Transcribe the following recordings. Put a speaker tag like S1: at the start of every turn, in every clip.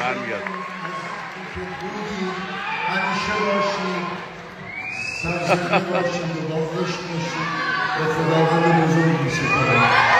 S1: برمیاد.
S2: همیشه باشید سرزنده باشید و با عشق باشید و خداوند بزرگی سپارم.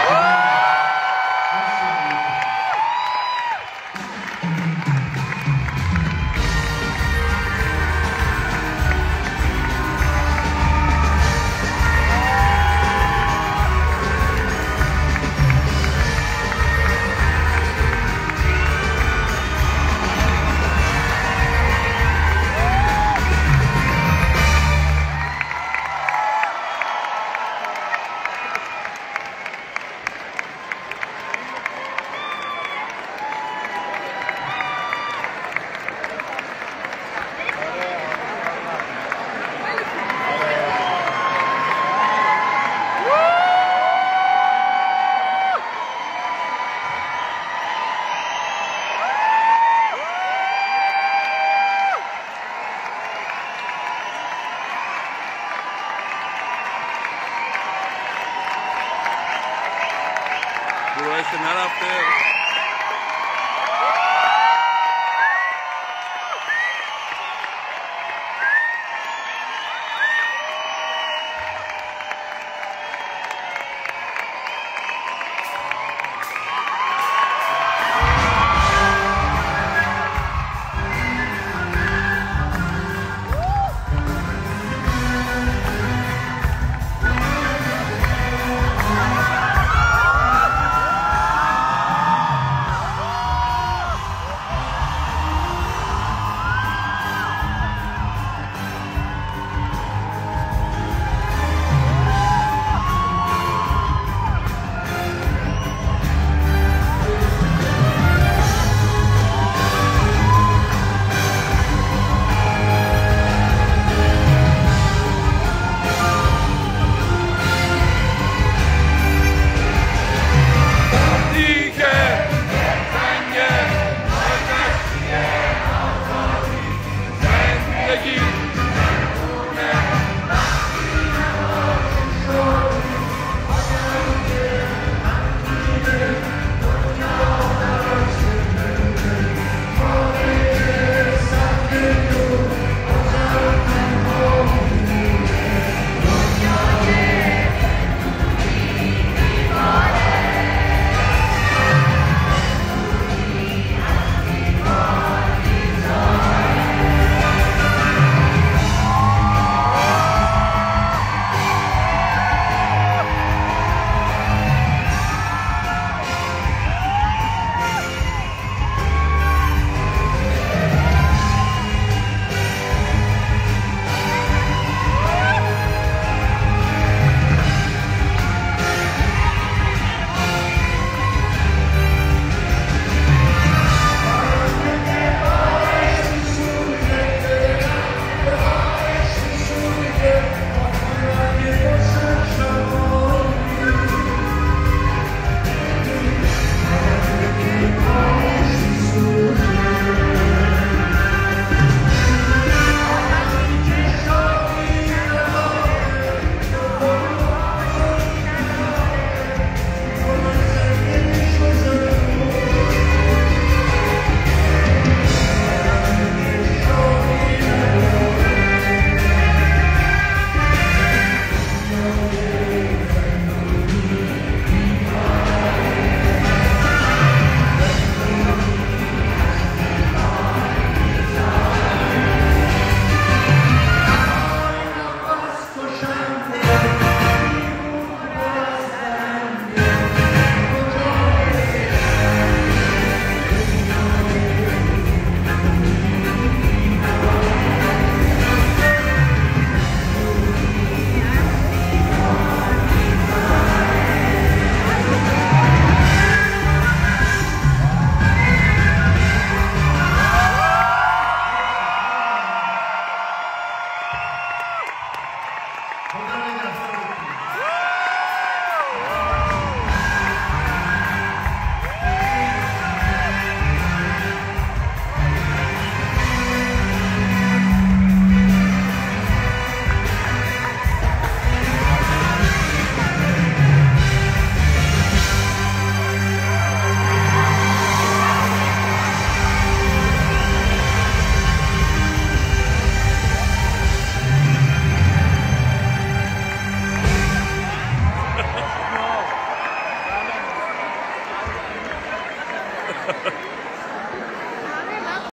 S1: Thank you.